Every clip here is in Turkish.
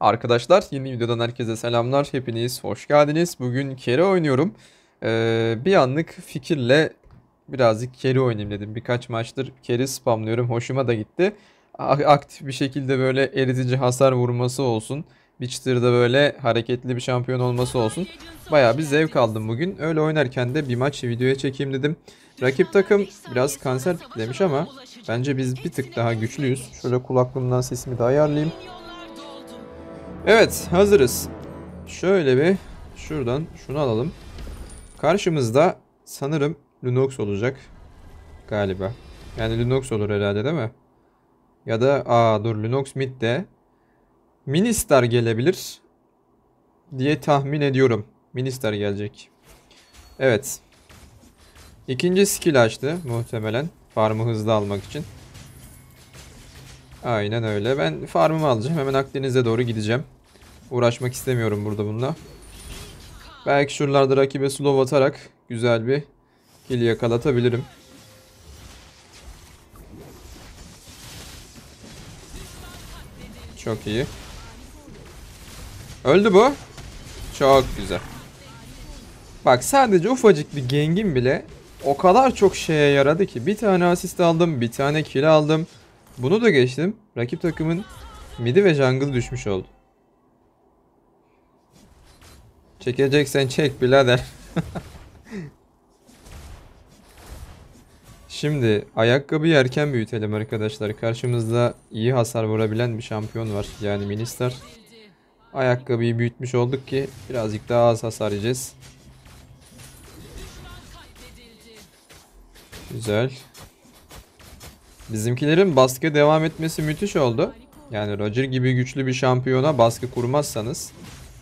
Arkadaşlar yeni videodan herkese selamlar. Hepiniz hoş geldiniz. Bugün kere oynuyorum. Ee, bir anlık fikirle birazcık kere oynayayım dedim. Birkaç maçtır kere spamlıyorum. Hoşuma da gitti. Aktif bir şekilde böyle eritici hasar vurması olsun. Witcher'da böyle hareketli bir şampiyon olması olsun. Bayağı bir zevk aldım bugün. Öyle oynarken de bir maç videoya çekeyim dedim. Rakip takım biraz kanser demiş ama bence biz bir tık daha güçlüyüz. Şöyle kulaklığımdan sesimi de ayarlayayım. Evet hazırız. Şöyle bir şuradan şunu alalım. Karşımızda sanırım Lunox olacak. Galiba. Yani Lunox olur herhalde değil mi? Ya da aa dur Lunox midde. Ministar gelebilir diye tahmin ediyorum. Ministar gelecek. Evet. İkinci skill açtı muhtemelen. Farmı hızlı almak için. Aynen öyle. Ben farmımı alacağım. Hemen Akdeniz'e doğru gideceğim. Uğraşmak istemiyorum burada bununla. Belki şuralarda rakibe slow atarak güzel bir kill yakalatabilirim. Çok iyi. Öldü bu. Çok güzel. Bak sadece ufacık bir gengim bile o kadar çok şeye yaradı ki. Bir tane asist aldım, bir tane kill aldım. Bunu da geçtim. Rakip takımın midi ve jungle düşmüş oldu. Çekeceksen çek birader. Şimdi ayakkabı erken büyütelim arkadaşlar. Karşımızda iyi hasar vurabilen bir şampiyon var. Yani Minister. Ayakkabıyı büyütmüş olduk ki birazcık daha az hasar yiyeceğiz. Güzel. Bizimkilerin baskı devam etmesi müthiş oldu. Yani Roger gibi güçlü bir şampiyona baskı kurmazsanız,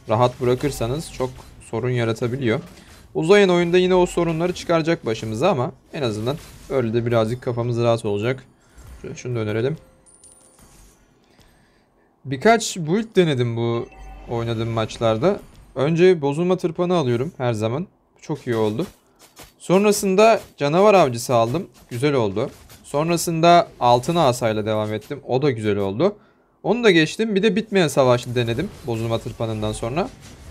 rahat bırakırsanız çok sorun yaratabiliyor. Uzayan oyunda yine o sorunları çıkaracak başımıza ama en azından öyle de birazcık kafamız rahat olacak. Şunu da. Birkaç build denedim bu oynadığım maçlarda. Önce bozulma tırpanı alıyorum her zaman. Çok iyi oldu. Sonrasında canavar avcısı aldım. Güzel oldu. Sonrasında altın asayla devam ettim. O da güzel oldu. Onu da geçtim. Bir de bitmeyen savaşı denedim bozulma tırpanından sonra.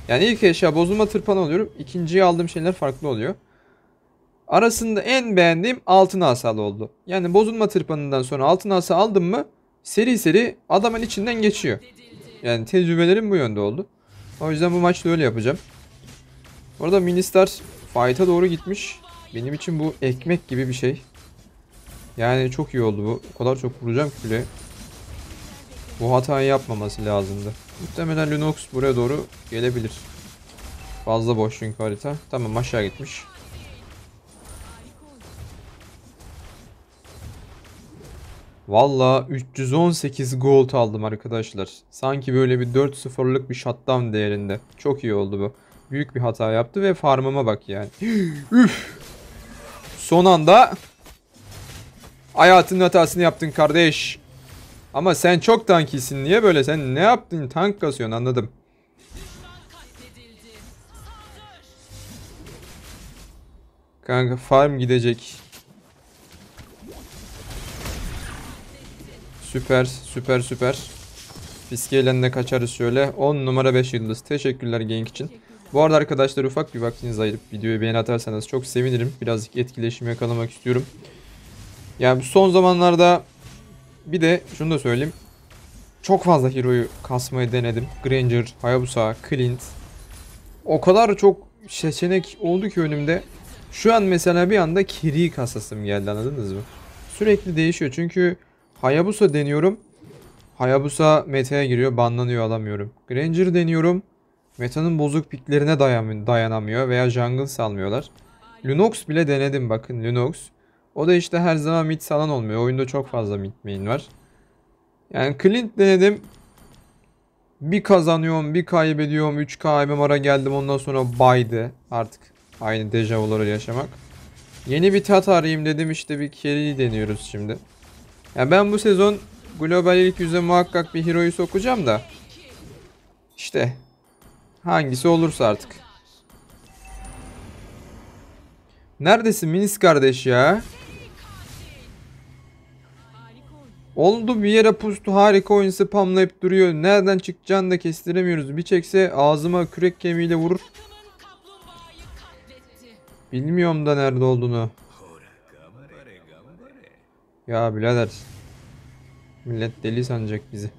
Yani ilk eşya bozulma tırpanı alıyorum. İkinciye aldığım şeyler farklı oluyor. Arasında en beğendiğim altın asalı oldu. Yani bozulma tırpanından sonra altın asa aldım mı seri seri adamın içinden geçiyor. Yani tecrübelerim bu yönde oldu. O yüzden bu maçta öyle yapacağım. Orada Ministar fight'a doğru gitmiş. Benim için bu ekmek gibi bir şey. Yani çok iyi oldu bu. O kadar çok vuracağım ki bile. Bu hatayı yapmaması lazımdı. Muhtemelen Lunox buraya doğru gelebilir. Fazla boş çünkü harita. Tamam aşağı gitmiş. Valla 318 gold aldım arkadaşlar. Sanki böyle bir 4-0'lık bir shutdown değerinde. Çok iyi oldu bu. Büyük bir hata yaptı ve farmıma bak yani. Üf. Son anda hayatının hatasını yaptın kardeş. Ama sen çok tankisin. Niye böyle? Sen ne yaptın? Tank kasıyorsun anladım. Kanka farm gidecek. Süper süper süper. Fiskeyle kaçarız şöyle. 10 numara 5 yıldız. Teşekkürler genk için. Bu arada arkadaşlar ufak bir vaktinizi ayırıp videoyu beğeni atarsanız çok sevinirim. Birazcık etkileşim yakalamak istiyorum. Yani son zamanlarda bir de şunu da söyleyeyim. Çok fazla hero'yu kasmayı denedim. Granger, Hayabusa, Clint. O kadar çok seçenek oldu ki önümde. Şu an mesela bir anda Kiri kasasım geldi anladınız mı? Sürekli değişiyor çünkü Hayabusa deniyorum. Hayabusa meta'ya giriyor banlanıyor alamıyorum. Granger deniyorum. Meta'nın bozuk piklerine dayan dayanamıyor veya jungle salmıyorlar. Lunox bile denedim bakın Lunox. O da işte her zaman mid salan olmuyor. Oyunda çok fazla mid main var. Yani Clint denedim. Bir kazanıyorum, bir kaybediyorum. 3K MMR'a geldim. Ondan sonra baydı. Artık aynı dejavuları yaşamak. Yeni bir tat arayayım dedim. işte bir carry deniyoruz şimdi. Yani ben bu sezon global ilk yüze muhakkak bir hero'yu sokacağım da. İşte hangisi olursa artık. Neredesin Minis kardeş ya? Oldu bir yere pustu harika oyun spamlayıp duruyor. Nereden çıkacağını da kestiremiyoruz. Bir çekse ağzıma kürek kemiğiyle vurur. Bilmiyorum da nerede olduğunu. Ya birader. Millet deli sanacak bizi.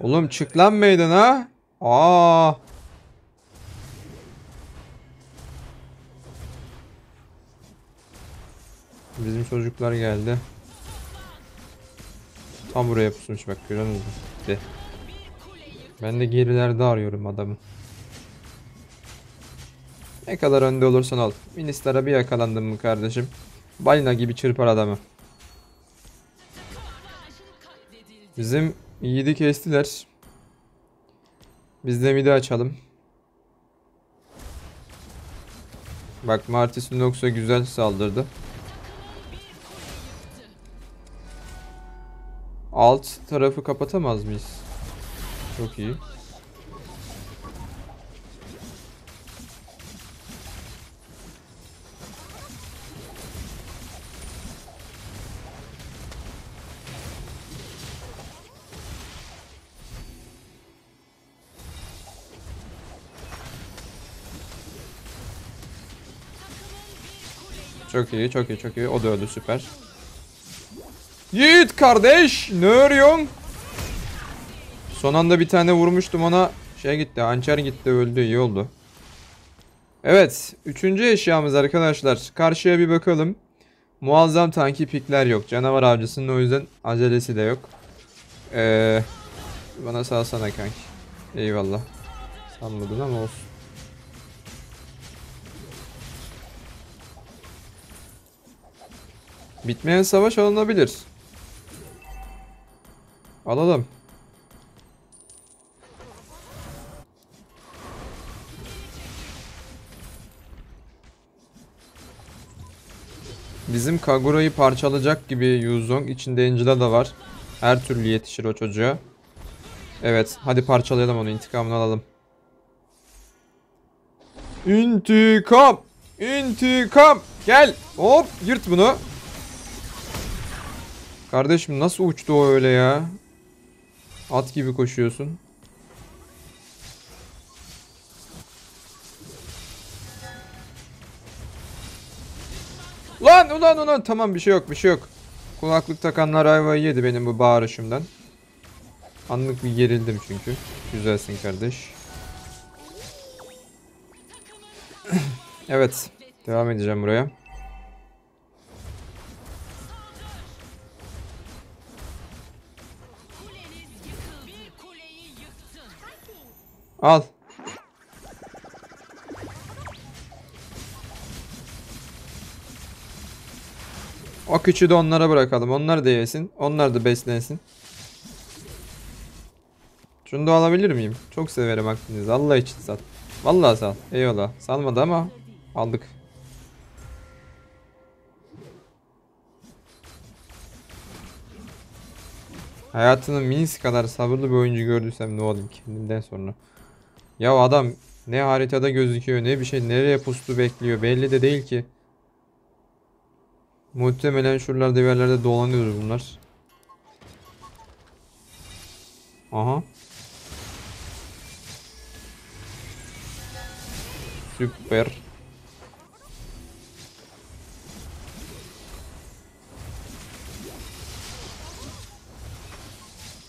Oğlum çık lan meydana. Aa. Bizim çocuklar geldi. Tam buraya pusmuş bak görüyor musun? De. Ben de gerilerde arıyorum adamı. Ne kadar önde olursan ol. Ministara bir yakalandın mı kardeşim? Balina gibi çırpar adamı. Bizim yiğidi kestiler. Biz de midi açalım. Bak Martis Nox'a güzel saldırdı. Alt tarafı kapatamaz mıyız? Çok iyi. Çok iyi, çok iyi, çok iyi. O da öldü süper. Yiğit kardeş, ne örüyorsun? Son anda bir tane vurmuştum ona. Şey gitti, hançer gitti, öldü. iyi oldu. Evet, üçüncü eşyamız arkadaşlar. Karşıya bir bakalım. Muazzam tanki pikler yok. Canavar avcısının o yüzden acelesi de yok. Ee, bana salsana kanki. Eyvallah. Sanmadın ama olsun. Bitmeyen savaş alınabilir. Alalım. Bizim Kagura'yı parçalayacak gibi Yuzong. içinde Angela da var. Her türlü yetişir o çocuğa. Evet hadi parçalayalım onu intikamını alalım. İntikam! İntikam! Gel! Hop yırt bunu. Kardeşim nasıl uçtu o öyle ya? At gibi koşuyorsun. Lan ulan ulan tamam bir şey yok bir şey yok. Kulaklık takanlar ayvayı yedi benim bu bağırışımdan. Anlık bir gerildim çünkü. Güzelsin kardeş. evet. Devam edeceğim buraya. Al. O küçüğü de onlara bırakalım. Onlar da yesin. Onlar da beslensin. Şunu da alabilir miyim? Çok severim aklınızı. Allah için sat. Vallahi sal. Eyvallah. Salmadı ama aldık. Hayatının minis kadar sabırlı bir oyuncu gördüysem ne olayım kendimden sonra. Ya adam ne haritada gözüküyor ne bir şey nereye pustu bekliyor belli de değil ki. Muhtemelen şuralarda bir yerlerde dolanıyordur bunlar. Aha. Süper.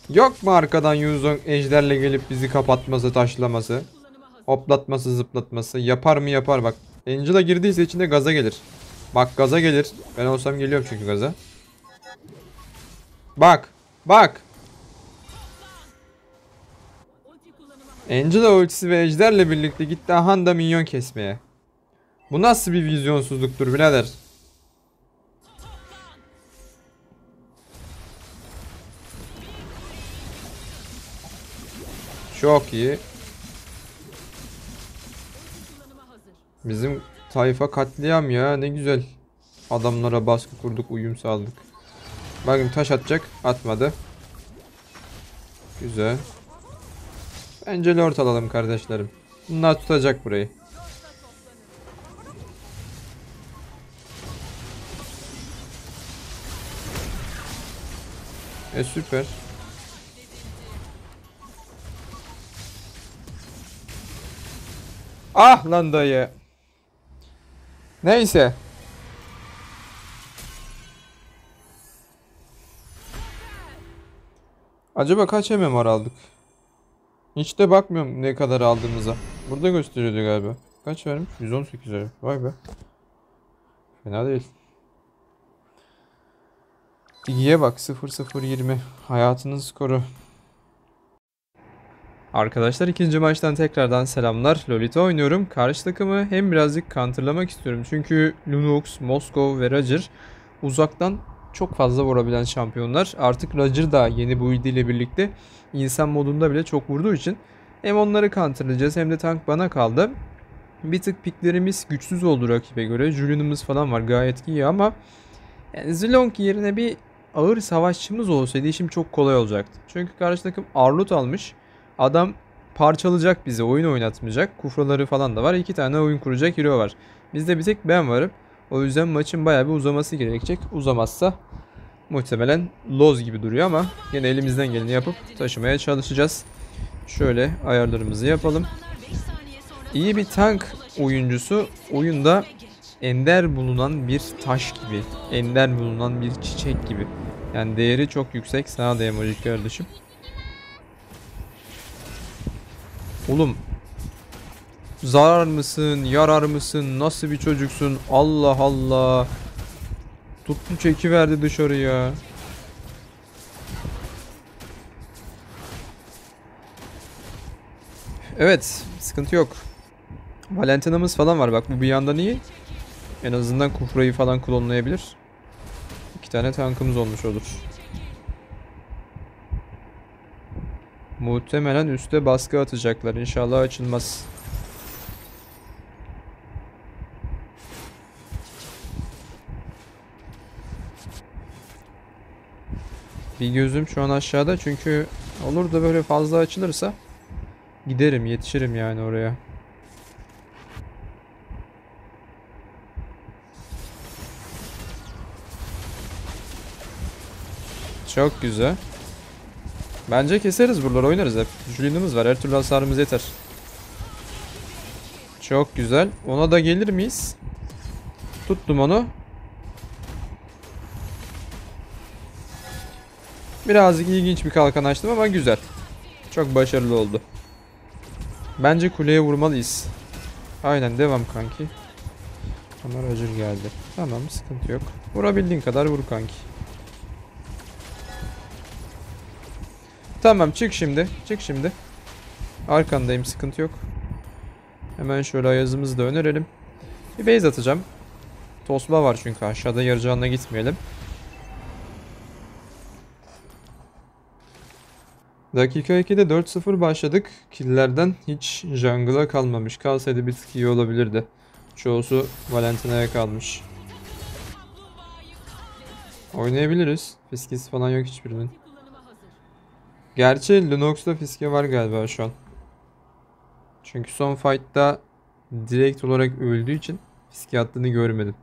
Yok mu arkadan Yuzong ejderle gelip bizi kapatması, taşlaması, hoplatması, zıplatması? Yapar mı yapar bak. Angela girdiyse içinde gaza gelir. Bak gaza gelir. Ben olsam geliyorum çünkü gaza. Bak. Bak. Angela ultisi ve ejderle birlikte gitti Ahanda minyon kesmeye. Bu nasıl bir vizyonsuzluktur birader? Çok iyi. Bizim tayfa katliam ya ne güzel. Adamlara baskı kurduk uyum sağladık. Bakın taş atacak atmadı. Güzel. Bence lord alalım kardeşlerim. Bunlar tutacak burayı. E süper. Ah lan dayı. Neyse. Acaba kaç MMR aldık? Hiç de bakmıyorum ne kadar aldığımıza. Burada gösteriyordu galiba. Kaç vermiş? 118 lira. Vay be. Fena değil. İyiye bak 0-0-20. Hayatının skoru. Arkadaşlar ikinci maçtan tekrardan selamlar. Lolita oynuyorum. Karşı takımı hem birazcık counterlamak istiyorum. Çünkü Lunox, Moskov ve Roger uzaktan çok fazla vurabilen şampiyonlar. Artık Roger da yeni build ile birlikte insan modunda bile çok vurduğu için hem onları counterlayacağız hem de tank bana kaldı. Bir tık piklerimiz güçsüz oldu rakibe göre. Julian'ımız falan var gayet iyi ama yani Zilong yerine bir ağır savaşçımız olsaydı işim çok kolay olacaktı. Çünkü karşı takım Arlut almış. Adam parçalayacak bizi, oyun oynatmayacak. Kufraları falan da var. İki tane oyun kuracak hero var. Bizde bir tek ben varım. O yüzden maçın bayağı bir uzaması gerekecek. Uzamazsa muhtemelen loz gibi duruyor ama yine elimizden geleni yapıp taşımaya çalışacağız. Şöyle ayarlarımızı yapalım. İyi bir tank oyuncusu oyunda ender bulunan bir taş gibi, ender bulunan bir çiçek gibi. Yani değeri çok yüksek. Sana da emoji kardeşim. Oğlum zarar mısın, yarar mısın, nasıl bir çocuksun? Allah Allah. Tuttu çeki verdi dışarıya. Evet, sıkıntı yok. Valentina'mız falan var. Bak bu bir yandan iyi. En azından Kufra'yı falan klonlayabilir. İki tane tankımız olmuş olur. Muhtemelen üste baskı atacaklar. İnşallah açılmaz. Bir gözüm şu an aşağıda çünkü olur da böyle fazla açılırsa giderim yetişirim yani oraya. Çok güzel. Bence keseriz buraları oynarız hep. Julian'ımız var her türlü hasarımız yeter. Çok güzel. Ona da gelir miyiz? Tuttum onu. Birazcık ilginç bir kalkan açtım ama güzel. Çok başarılı oldu. Bence kuleye vurmalıyız. Aynen devam kanki. Ama Roger geldi. Tamam sıkıntı yok. Vurabildiğin kadar vur kanki. Tamam çık şimdi. Çık şimdi. Arkandayım sıkıntı yok. Hemen şöyle ayazımızı da önerelim. Bir base atacağım. Tosba var çünkü aşağıda yarı canına gitmeyelim. Dakika 2'de 4-0 başladık. Killlerden hiç jungle'a kalmamış. Kalsaydı bir tık iyi olabilirdi. Çoğusu Valentina'ya kalmış. Oynayabiliriz. Fiskisi falan yok hiçbirinin. Gerçi Lunox'ta fiske var galiba şu an. Çünkü son fight'ta direkt olarak öldüğü için fiske attığını görmedim.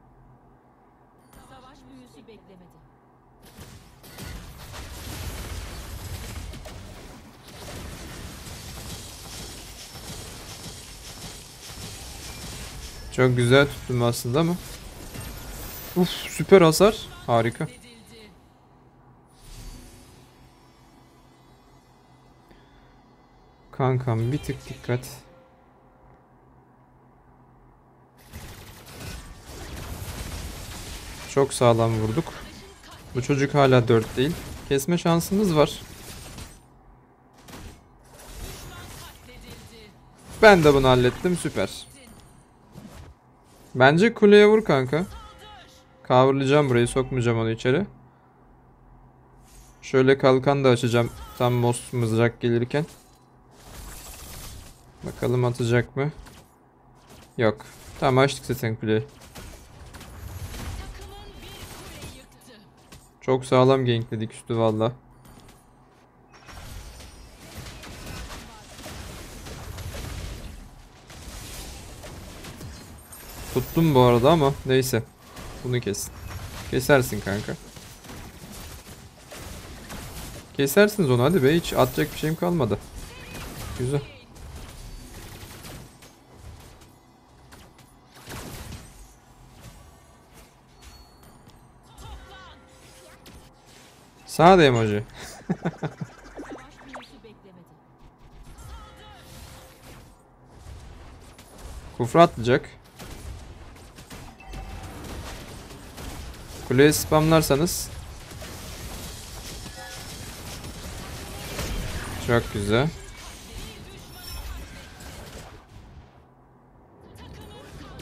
Çok güzel tuttum aslında ama. Uf süper hasar. Harika. Kankam bir tık dikkat. Çok sağlam vurduk. Bu çocuk hala 4 değil. Kesme şansımız var. Ben de bunu hallettim. Süper. Bence kuleye vur kanka. Kavurlayacağım burayı. Sokmayacağım onu içeri. Şöyle kalkan da açacağım. Tam most mızrak gelirken. Bakalım atacak mı? Yok. Tamam açtık zaten kuleyi. Çok sağlam gankledik üstü valla. Tuttum bu arada ama neyse. Bunu kes. Kesersin kanka. Kesersiniz onu hadi be hiç atacak bir şeyim kalmadı. Güzel. Sağ da emoji. Kufra atlayacak. Kuleye spamlarsanız. Çok güzel.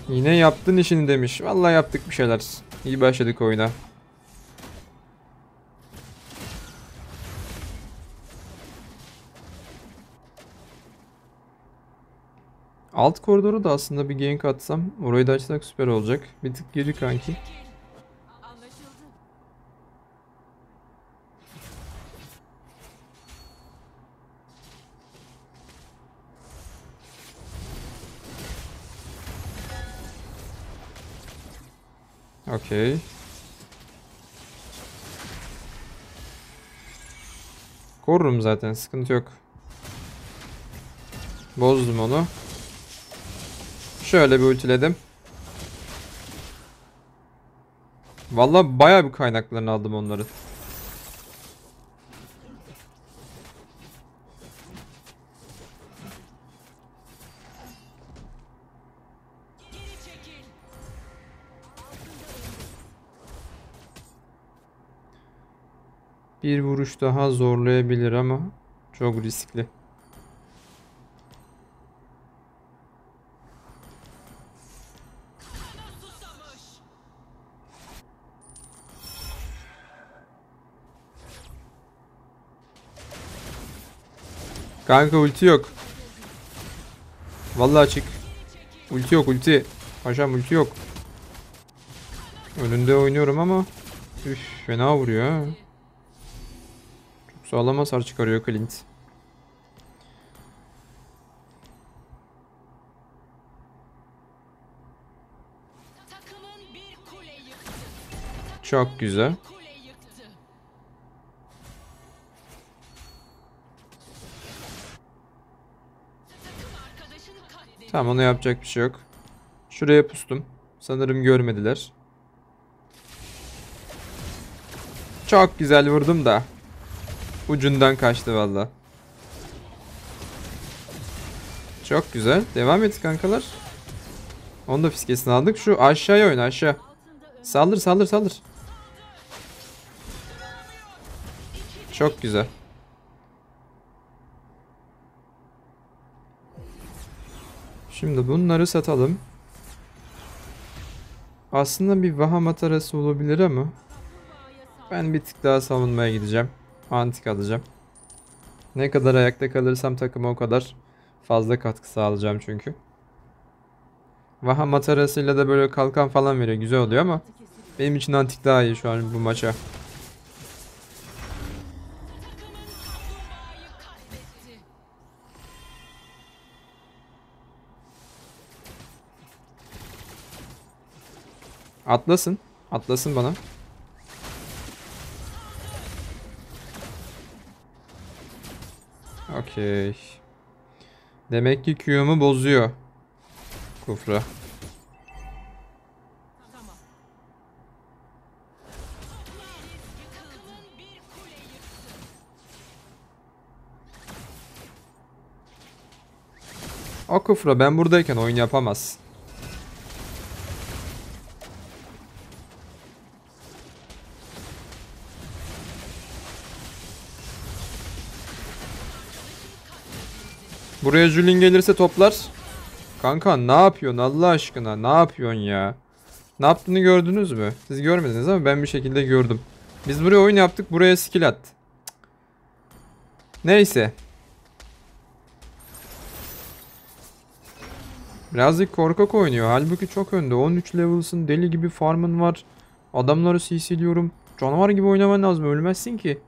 Yine yaptın işini demiş. Vallahi yaptık bir şeyler. İyi başladık oyuna. Alt koridoru da aslında bir gank atsam orayı da açsak süper olacak. Bir tık geri kanki. Okey. Korurum zaten sıkıntı yok. Bozdum onu. Şöyle bir ultiledim. Vallahi bayağı bir kaynaklarını aldım onları. Geri çekil. Bir vuruş daha zorlayabilir ama çok riskli. Kanka ulti yok. Vallahi açık. Ulti yok ulti. Paşam ulti yok. Önünde oynuyorum ama üf fena vuruyor ha. Çok sağlam hasar çıkarıyor Clint. Çok güzel. Tamam ona yapacak bir şey yok. Şuraya pustum. Sanırım görmediler. Çok güzel vurdum da. Ucundan kaçtı valla. Çok güzel. Devam et kankalar. Onu da fiskesini aldık. Şu aşağıya oyna aşağı. Saldır saldır saldır. Çok güzel. Şimdi bunları satalım. Aslında bir vahamat arası olabilir ama ben bir tık daha savunmaya gideceğim. Antik alacağım. Ne kadar ayakta kalırsam takıma o kadar fazla katkı sağlayacağım çünkü. Vahamat arasıyla da böyle kalkan falan veriyor. Güzel oluyor ama benim için antik daha iyi şu an bu maça. Atlasın. Atlasın bana. Okey. Demek ki Q'mu bozuyor. Kufra. O Kufra ben buradayken oyun yapamaz. Buraya Julin gelirse toplar. Kanka ne yapıyorsun Allah aşkına ne yapıyorsun ya? Ne yaptığını gördünüz mü? Siz görmediniz ama ben bir şekilde gördüm. Biz buraya oyun yaptık buraya skill at. Cık. Neyse. Birazcık korkak oynuyor. Halbuki çok önde. 13 level'sın. Deli gibi farmın var. Adamları CC'liyorum. Canavar gibi oynaman lazım. Ölmezsin ki.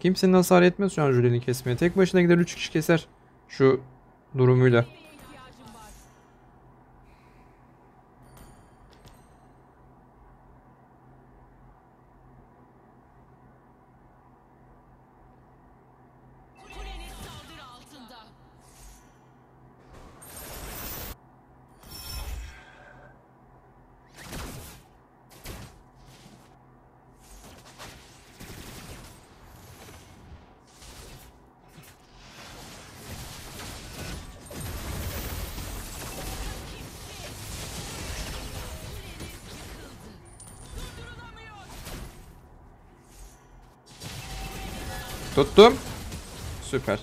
Kimsenin hasar etmez şu an Julien'i kesmeye. Tek başına gider 3 kişi keser. Şu durumuyla. Tuttum. Süper.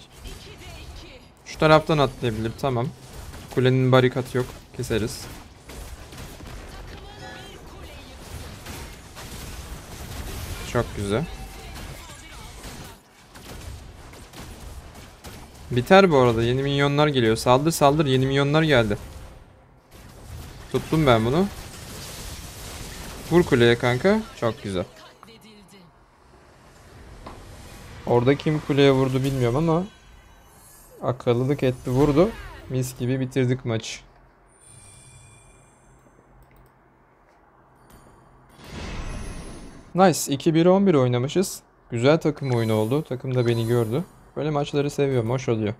Şu taraftan atlayabilir. Tamam. Kulenin barikatı yok. Keseriz. Çok güzel. Biter bu arada. Yeni minyonlar geliyor. Saldır saldır. Yeni minyonlar geldi. Tuttum ben bunu. Vur kuleye kanka. Çok güzel. Orada kim kuleye vurdu bilmiyorum ama akıllılık etti vurdu. Mis gibi bitirdik maçı. Nice. 2-1-11 oynamışız. Güzel takım oyunu oldu. Takım da beni gördü. Böyle maçları seviyorum. Hoş oluyor.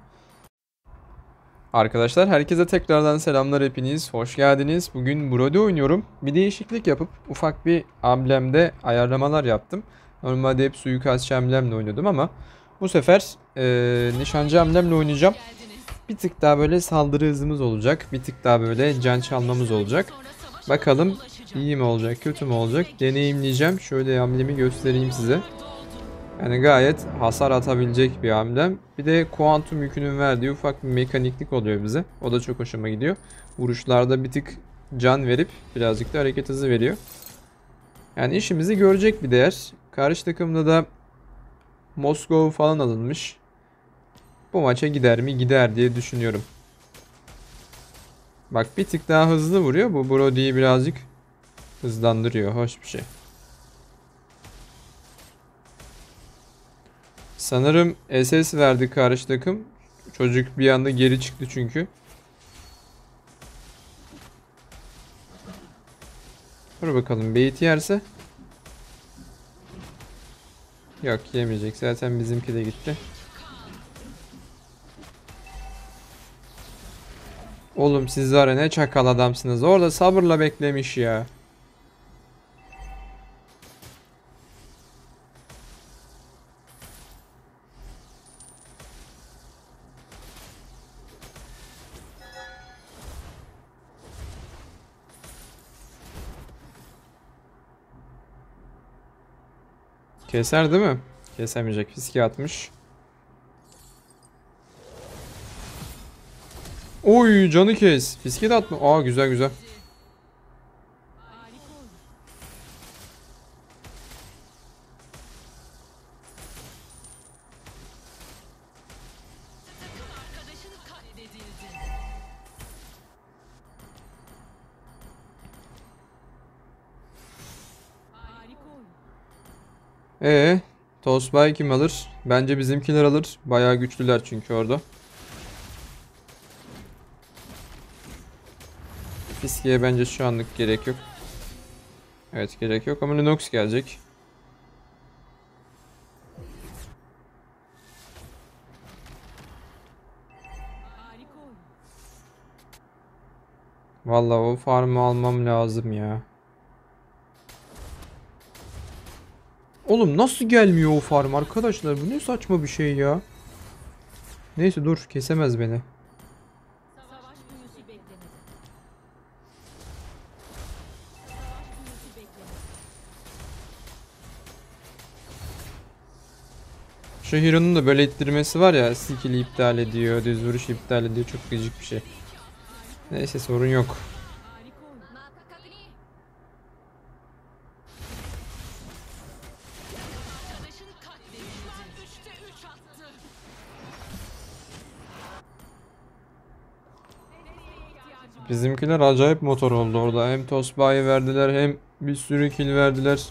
Arkadaşlar herkese tekrardan selamlar hepiniz. Hoş geldiniz. Bugün Brody oynuyorum. Bir değişiklik yapıp ufak bir amblemde ayarlamalar yaptım. Normalde hep suikastçı amblemle oynuyordum ama bu sefer eee, nişancı amblemle oynayacağım. Bir tık daha böyle saldırı hızımız olacak. Bir tık daha böyle can çalmamız olacak. Bakalım iyi mi olacak, kötü mü olacak? Deneyimleyeceğim. Şöyle hamlemi göstereyim size. Yani gayet hasar atabilecek bir hamlem. Bir de kuantum yükünün verdiği ufak bir mekaniklik oluyor bize. O da çok hoşuma gidiyor. Vuruşlarda bir tık can verip birazcık da hareket hızı veriyor. Yani işimizi görecek bir değer. Karşı takımda da Moskova falan alınmış. Bu maça gider mi? Gider diye düşünüyorum. Bak bir tık daha hızlı vuruyor. Bu Brody'yi birazcık hızlandırıyor. Hoş bir şey. Sanırım SS verdi karşı takım. Çocuk bir anda geri çıktı çünkü. Dur bakalım bait yerse. Yok yemeyecek. Zaten bizimki de gitti. Oğlum siz var ne çakal adamsınız. Orada sabırla beklemiş ya. Keser değil mi? Kesemeyecek. Fiske atmış. Oy canı kes. Fiske de atma. Aa güzel güzel. Ee, Tosbay kim alır? Bence bizimkiler alır. Bayağı güçlüler çünkü orada. Fiskiye bence şu anlık gerek yok. Evet gerek yok ama Lunox gelecek. Vallahi o farmı almam lazım ya. Oğlum nasıl gelmiyor o farm arkadaşlar? Bu ne saçma bir şey ya. Neyse dur kesemez beni. Şu Hero'nun da böyle ittirmesi var ya skill'i iptal ediyor, düz vuruş iptal ediyor çok gıcık bir şey. Neyse sorun yok. Bizimkiler acayip motor oldu orada. Hem Tosba'yı verdiler hem bir sürü kill verdiler.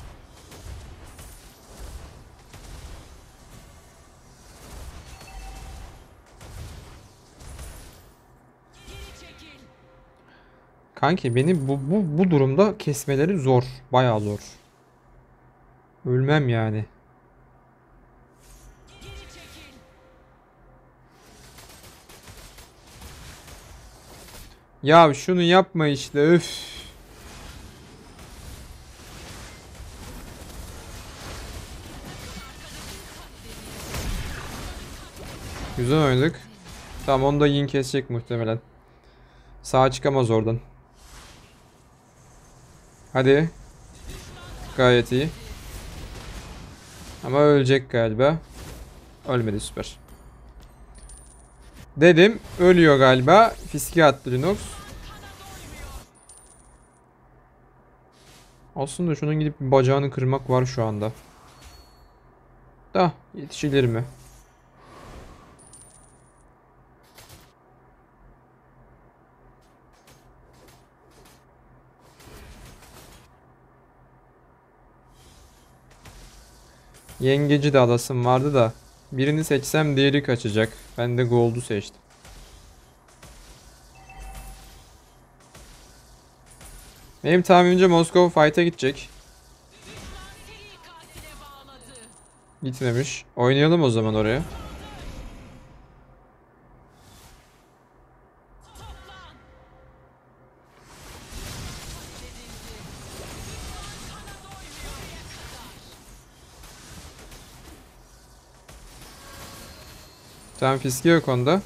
Kanki beni bu, bu, bu durumda kesmeleri zor. Bayağı zor. Ölmem yani. Ya şunu yapma işte öf. Güzel oynadık. Tamam onu da yin kesecek muhtemelen. Sağa çıkamaz oradan. Hadi. Gayet iyi. Ama ölecek galiba. Ölmedi süper. Dedim ölüyor galiba. Fiske attı Linux. Aslında şunun gidip bacağını kırmak var şu anda. Da yetişilir mi? Yengeci de alasım vardı da birini seçsem diğeri kaçacak. Ben de Gold'u seçtim. Benim tahminimce Moskova fight'a gidecek. Gitmemiş. Oynayalım o zaman oraya. Tamam fiske yok onda.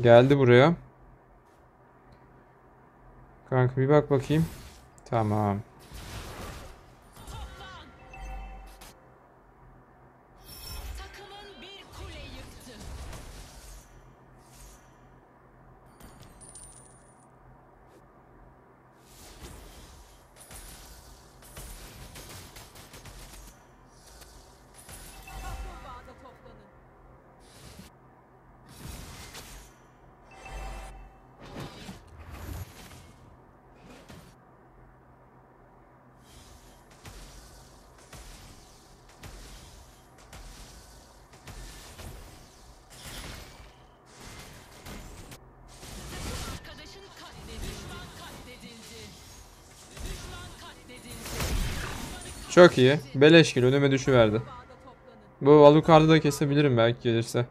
Geldi buraya. Kanka bir bak bakayım. Tamam. Çok iyi. Beleşkil önüme düşüverdi. Bu Alucard'ı da kesebilirim belki gelirse.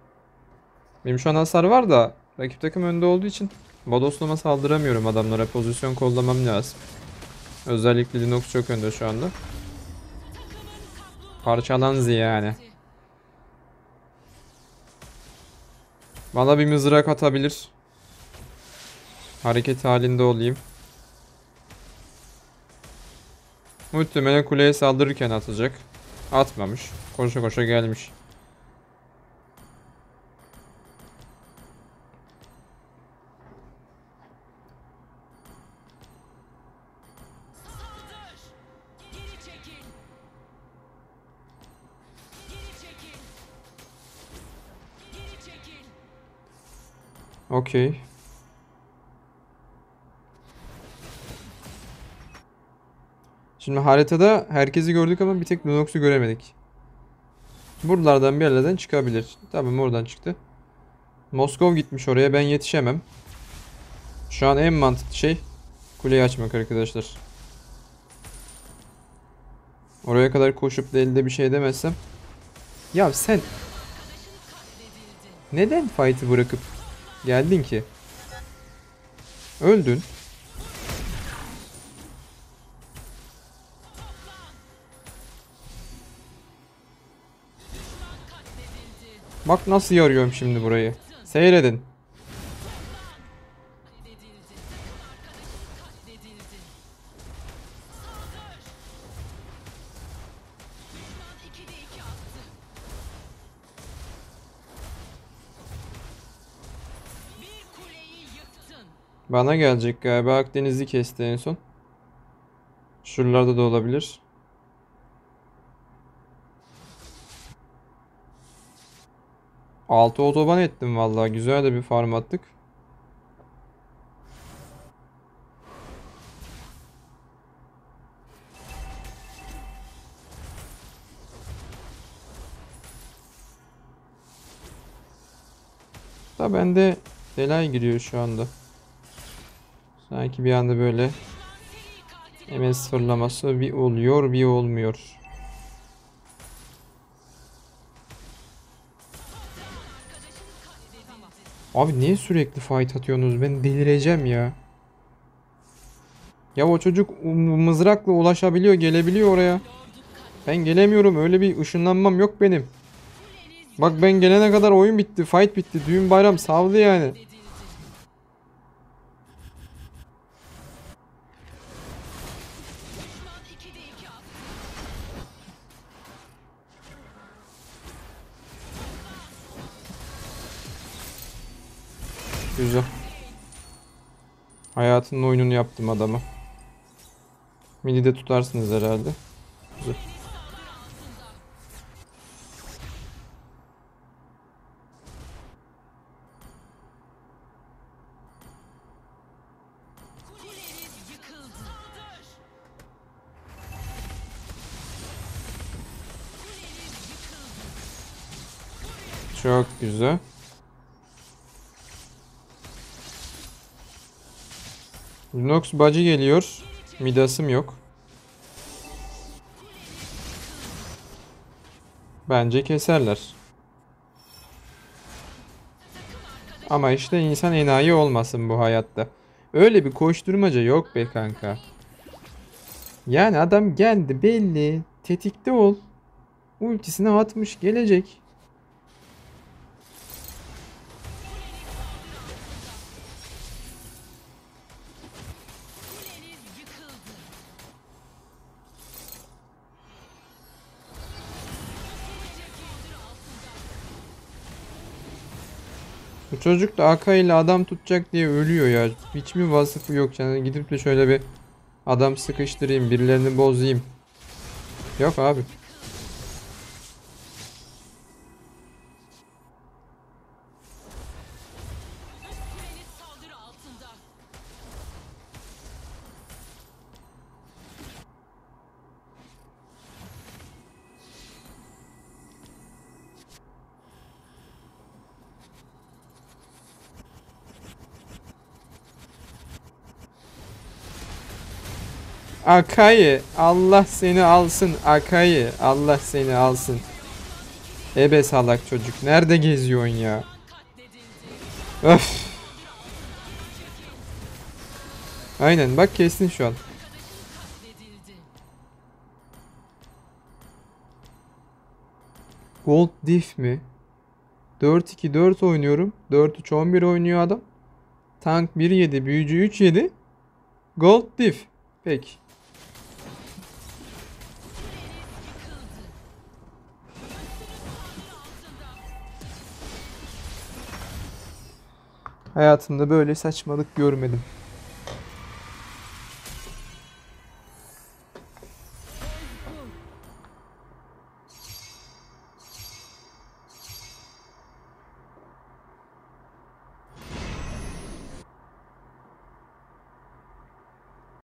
Benim şu an hasar var da rakip takım önde olduğu için bodoslama saldıramıyorum adamlara. Pozisyon kollamam lazım. Özellikle Linux çok önde şu anda. Parçalan yani. Bana bir mızrak atabilir. Hareket halinde olayım. Muhtemelen kuleye saldırırken atacak. Atmamış. Koşa koşa gelmiş. Okey. Şimdi haritada herkesi gördük ama bir tek Lunox'u göremedik. Buralardan bir yerlerden çıkabilir. Tamam oradan çıktı. Moskov gitmiş oraya ben yetişemem. Şu an en mantıklı şey kuleyi açmak arkadaşlar. Oraya kadar koşup da elde bir şey demezsem. Ya sen neden fight'ı bırakıp geldin ki? Öldün. Bak nasıl yarıyorum şimdi burayı. Seyredin. Katledildi. Takım arkadaşın katledildi. Saldır! Düşman 2'de 2 attı. Bir kuleyi yıktın. Bana gelecek galiba. Akdeniz'i kesti en son. Şuralarda da olabilir. Altı otoban ettim vallahi. Güzel de bir farm attık. Da bende delay giriyor şu anda. Sanki bir anda böyle MS fırlaması bir oluyor bir olmuyor. Abi niye sürekli fight atıyorsunuz? Ben delireceğim ya. Ya o çocuk mızrakla ulaşabiliyor, gelebiliyor oraya. Ben gelemiyorum. Öyle bir ışınlanmam yok benim. Bak ben gelene kadar oyun bitti, fight bitti. Düğün bayram savdı yani. Güzel. Hayatının oyununu yaptım adamı. Midi de tutarsınız herhalde. Güzel. Çok güzel. Lunox bacı geliyor. Midasım yok. Bence keserler. Ama işte insan enayi olmasın bu hayatta. Öyle bir koşturmaca yok be kanka. Yani adam geldi belli. Tetikte ol. Ultisini atmış gelecek. Çocuk da AK ile adam tutacak diye ölüyor ya. Hiç mi vasıfı yok yani gidip de şöyle bir adam sıkıştırayım, birilerini bozayım. Yok abi. Akayı Allah seni alsın Akayı Allah seni alsın. Ebe salak çocuk nerede geziyorsun ya? Öf. Aynen bak kestin şu an. Gold diff mi? 4-2-4 oynuyorum. 4-3-11 oynuyor adam. Tank 1-7, büyücü 3-7. Gold diff. Peki. Hayatımda böyle saçmalık görmedim.